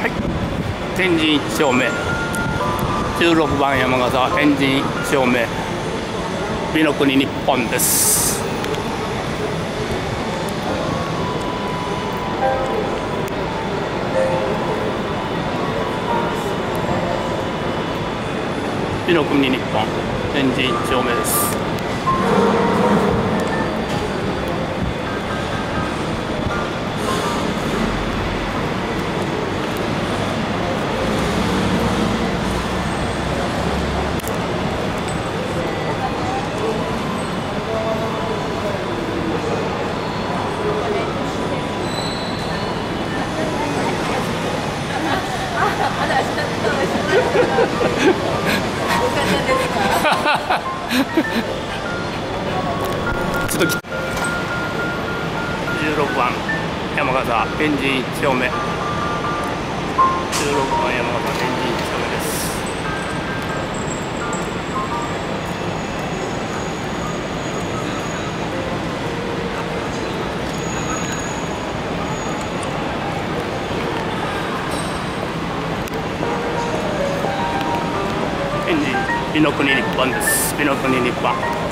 はい。天神1丁目。16番山形天神1丁目。美の国日本です。美の国日本天神1丁目です。ちょっと16番山形天神1丁目16番山形天神1丁目です。天神美の国日本です。美の国日本